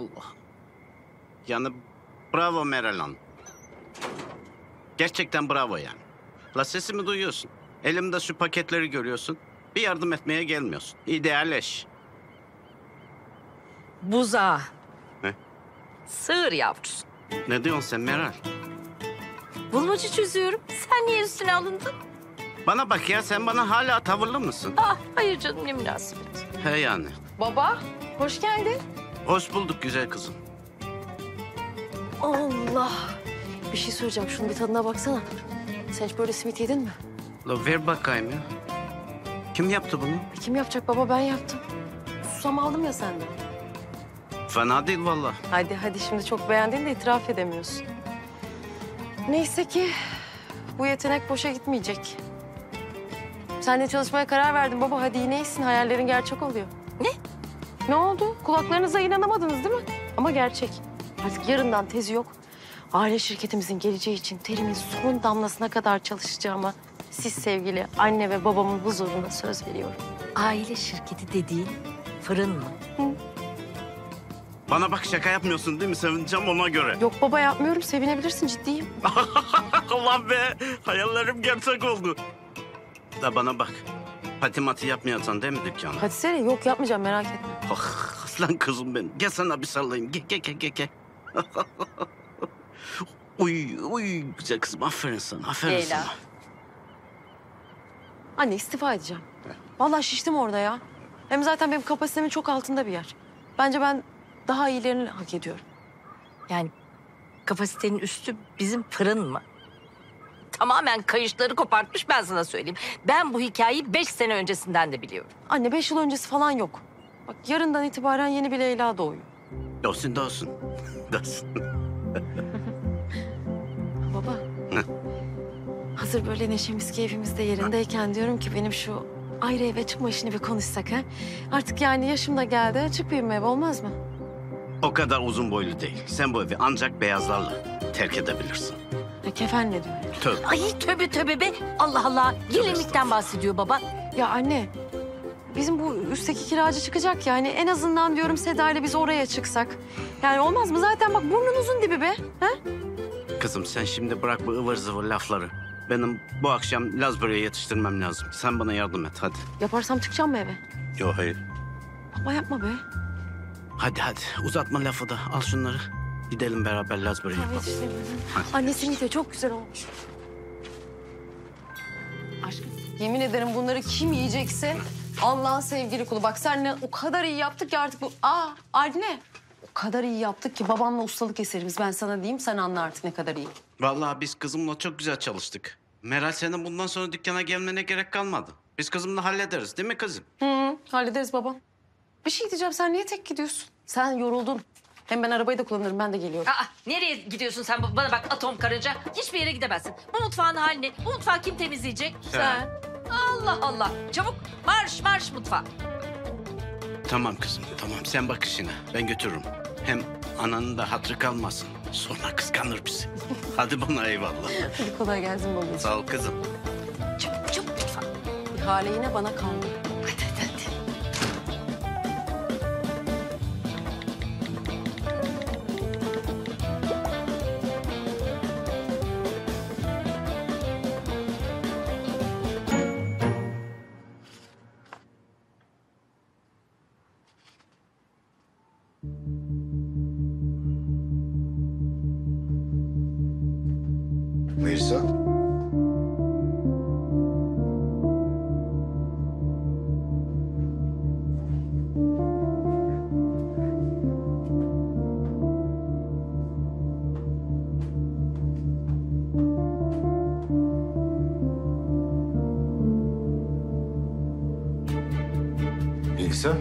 Allah. Yani bravo Meral Hanım. Gerçekten bravo yani. La sesimi duyuyorsun. Elimde şu paketleri görüyorsun. Bir yardım etmeye gelmiyorsun. İdeal eş. Buza. Ne? Sığır yavrusu. Ne diyorsun sen Meral? Bulmaca çözüyorum. Sen niye üstüne alındın? Bana bak ya sen bana hala tavırlı mısın? Ah hayır canım ne münasebet. He yani. Baba, hoş geldin. Hoş bulduk güzel kızım. Allah. Bir şey söyleyeceğim. Şunun bir tadına baksana. Sen hiç böyle simit yedin mi? La ver bakayım ya. Kim yaptı bunu? Kim yapacak baba? Ben yaptım. Susam aldım ya senden. Fena değil vallahi. Hadi hadi şimdi çok beğendiğini de itiraf edemiyorsun. Neyse ki bu yetenek boşa gitmeyecek. Sen de çalışmaya karar verdin baba. Hadi yine iyisin. Hayallerin gerçek oluyor. Ne? Oldu? Kulaklarınıza inanamadınız değil mi? Ama gerçek. Artık yarından tezi yok. Aile şirketimizin geleceği için terimin son damlasına kadar çalışacağıma siz sevgili anne ve babamın huzuruna söz veriyorum. Aile şirketi dediğin fırın mı? Bana bak şaka yapmıyorsun değil mi? Sevineceğim ona göre. Yok baba yapmıyorum. Sevinebilirsin ciddiyim. Allah be! Hayallerim gerçek oldu. Da bana bak. Pati mati yapmayacaksın değil mi dükkana? Hadi sene yok yapmayacağım merak etme. Ah, aslan kızım benim. Gel sana bir sallayayım. Gel, gel, gel, gel. gel. uy, uy güzel kızım. Aferin sana, aferin Leyla. sana. Anne istifa edeceğim. Vallahi şiştim orada ya. Hem zaten benim kapasitemin çok altında bir yer. Bence ben daha iyilerini hak ediyorum. Yani kapasitenin üstü bizim fırın mı? Tamamen kayışları kopartmış ben sana söyleyeyim. Ben bu hikayeyi beş sene öncesinden de biliyorum. Anne beş yıl öncesi falan yok. Bak yarından itibaren yeni bir Leyla doğuyor. Olsun da olsun. Olsun. Baba. Ne? Hazır böyle neşemiz keyfimiz de yerindeyken diyorum ki benim şu ayrı eve çıkma işini bir konuşsak ha. Artık yani yaşım da geldi. Açık bir ev olmaz mı? O kadar uzun boylu değil. Sen bu evi ancak beyazlarla terk edebilirsin. Ya kefenle diyor. Tövbe. Ay tövbe tövbe be. Allah Allah. Gelinlikten bahsediyor baba. Ya anne, bizim bu üstteki kiracı çıkacak yani. En azından diyorum Seda ile biz oraya çıksak. Yani olmaz mı? Zaten bak burnunuzun dibi be. Ha? Kızım sen şimdi bırak bu ıvır zıvır lafları. Benim bu akşam Lazbörü'ye yetiştirmem lazım. Sen bana yardım et hadi. Yaparsam çıkacağım mı eve? Yok hayır. Baba yapma be. Hadi hadi uzatma lafı da al şunları. Gidelim beraber Lazbörü Kahve yapalım. Hadi. Annesi de çok güzel olmuş. Aşkım yemin ederim bunları kim yiyecekse Allah'ın sevgili kulu. Bak seninle o kadar iyi yaptık ki artık bu... Aa anne. O kadar iyi yaptık ki babamla ustalık eserimiz. Ben sana diyeyim sen anla artık ne kadar iyi. Vallahi biz kızımla çok güzel çalıştık. Meral senin bundan sonra dükkana gelmene gerek kalmadı. Biz kızımla hallederiz değil mi kızım? Hı, hallederiz babam. Bir şey diyeceğim sen niye tek gidiyorsun? Sen yoruldun. Hem ben arabayı da kullanırım ben de geliyorum. Aa, nereye gidiyorsun sen? Bana bak atom karınca. Hiçbir yere gidemezsin. Bu mutfağın halini, bu mutfağı kim temizleyecek? Sen. Allah Allah. Çabuk marş marş mutfağa. Tamam kızım tamam sen bak işine ben götürürüm. Hem ananın da hatırı kalmasın. Sonra kıskanır bizi. Hadi bana eyvallah. Hadi kolay gelsin babacığım. Sağ ol kızım. Çabuk çabuk mutfağa. İhale yine bana kaldı. Mirza?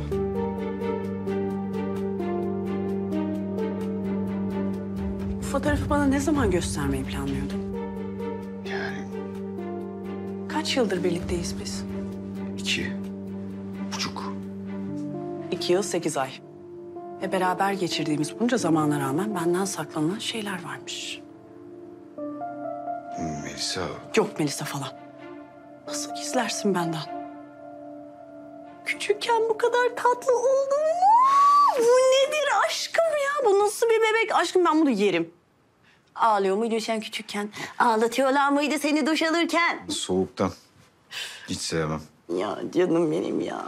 Bu fotoğrafı bana ne zaman göstermeyi planlıyordun? Yani Kaç yıldır birlikteyiz biz? iki buçuk. İki yıl sekiz ay. Ve beraber geçirdiğimiz bunca zamana rağmen benden saklanan şeyler varmış. Melisa, Yok Melisa falan. Nasıl gizlersin benden? Küçükken bu kadar tatlı oldun mu? Bu nedir aşkım ya? Bu nasıl bir bebek? Aşkım ben bunu yerim. Ağlıyor muydu sen küçükken? Ağlatıyorlar mıydı seni duş alırken? Soğuktan. Hiç sevmem. Ya canım benim ya.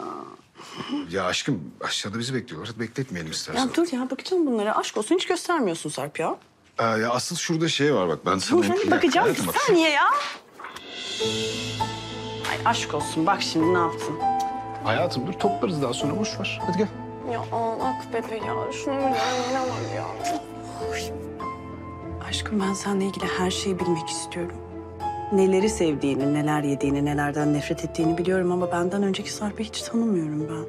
Ya aşkım aşağıda bizi bekliyorlar. Hadi bekletmeyelim istersen. Ya dur ya bakacağım bunlara. Aşk olsun hiç göstermiyorsun Sarp ya. Aa, ya asıl şurada şey var bak ben sana... Dur hani bakacağım. Bir saniye ya. Ay aşk olsun bak şimdi ne yaptın? Hayatım dur toplarız daha sonra boş ver. Hadi gel. Ya ağlak bebe ya. Şunu bir ne var ya. Aşkım ben seninle ilgili her şeyi bilmek istiyorum. Neleri sevdiğini, neler yediğini, nelerden nefret ettiğini biliyorum ama benden önceki Sarp'ı hiç tanımıyorum ben.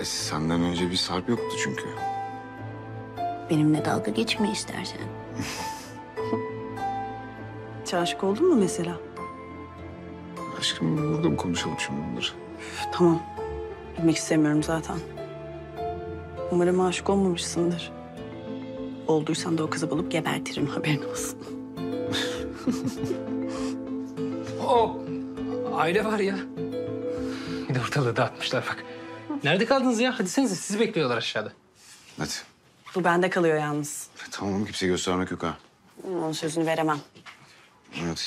E, senden önce bir sarp yoktu çünkü. Benimle dalga geçme istersen. Hiç aşık oldun mu mesela? Aşkım burada mı konuşalım şimdi bunları? Üf, tamam. Bilmek istemiyorum zaten. Umarım aşık olmamışsındır. Olduysan da o kızı bulup gebertirim haberin olsun. O aile var ya. Yine ortalığı dağıtmışlar bak. Nerede kaldınız ya? Hadi senize sizi bekliyorlar aşağıda. Hadi. Bu bende kalıyor yalnız. Tamam kimseye göstermek yok ha. Onun sözünü veremem. Hadi.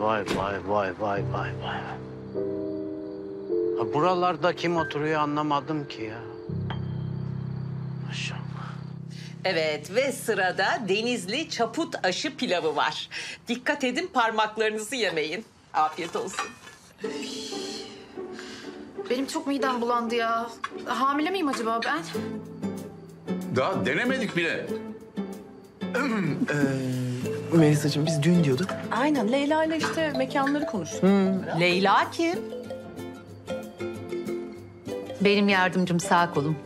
Vay vay vay vay vay vay. Ha, buralarda kim oturuyor anlamadım ki ya. Maşallah. Evet ve sırada denizli çaput aşı pilavı var. Dikkat edin parmaklarınızı yemeyin. Afiyet olsun. Benim çok midem bulandı ya. Hamile miyim acaba ben? Daha denemedik bile. Melisa'cığım biz düğün diyorduk. Aynen Leyla ile işte mekanları konuştuk. Leyla kim? Benim yardımcım sağ kolum.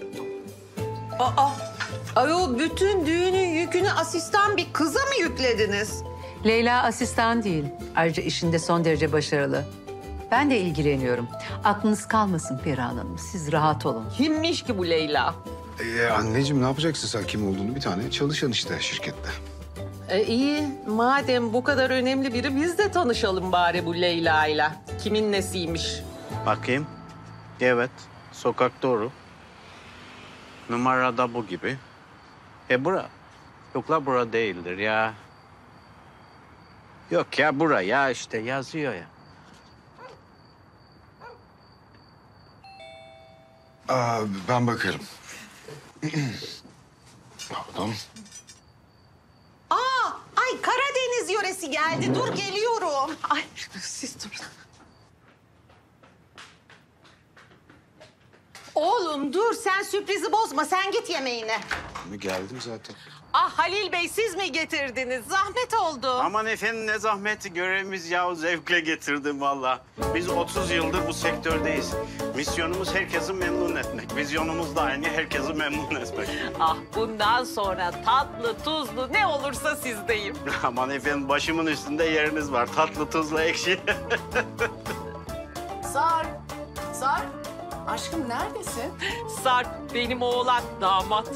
Aa, ayol bütün düğünün yükünü asistan bir kıza mı yüklediniz? Leyla asistan değil. Ayrıca işinde son derece başarılı. Ben de ilgileniyorum. Aklınız kalmasın Perihan Hanım. Siz rahat olun. Kimmiş ki bu Leyla? Ee, anneciğim ne yapacaksın sen kim olduğunu bir tane çalışan işte şirkette. E, iyi madem bu kadar önemli biri biz de tanışalım bari bu Leyla'yla. Kimin nesiymiş? Bakayım. Evet. Sokak doğru. Numara da bu gibi. E bura. Yok la bura değildir ya. Yok ya bura ya işte yazıyor ya. Aa, ben bakarım. Pardon. Aa, ay Yöresi geldi. Dur geliyorum. Ay siz durun. Oğlum dur sen sürprizi bozma. Sen git yemeğine. Ama geldim zaten. Ah Halil Bey siz mi getirdiniz? Zahmet oldu. Aman efendim ne zahmeti görevimiz ya zevkle getirdim valla. Biz 30 yıldır bu sektördeyiz. Misyonumuz herkesi memnun etmek. Vizyonumuz da aynı herkesi memnun etmek. Ah bundan sonra tatlı tuzlu ne olursa sizdeyim. Aman efendim başımın üstünde yeriniz var. Tatlı tuzlu ekşi. Sarp. Sarp. Aşkım neredesin? Sarp benim oğlak damat.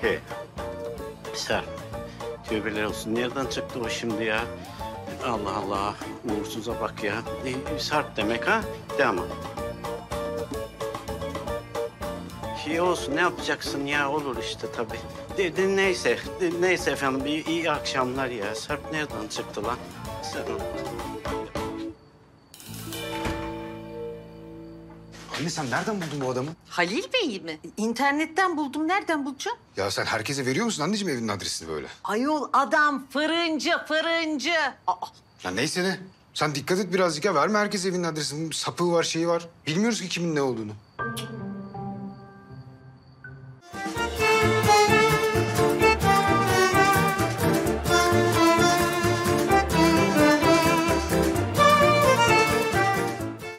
He. Sen. Tövbeler olsun. Nereden çıktı o şimdi ya? Allah Allah. Uğursuza bak ya. E, sarp demek ha? Tamam. Şey olsun ne yapacaksın ya olur işte tabii. De, de, neyse de, neyse efendim iyi, iyi akşamlar ya. Sarp nereden çıktı lan? Sen... Anne sen nereden buldun bu adamı? Halil Bey'i mi? İnternetten buldum. Nereden bulacağım? Ya sen herkese veriyor musun anneciğim evinin adresini böyle? Ayol adam fırıncı fırıncı. Aa, Ya neyse ne. Sen dikkat et birazcık ya. Verme herkese evinin adresini. Sapığı var, şeyi var. Bilmiyoruz ki kimin ne olduğunu.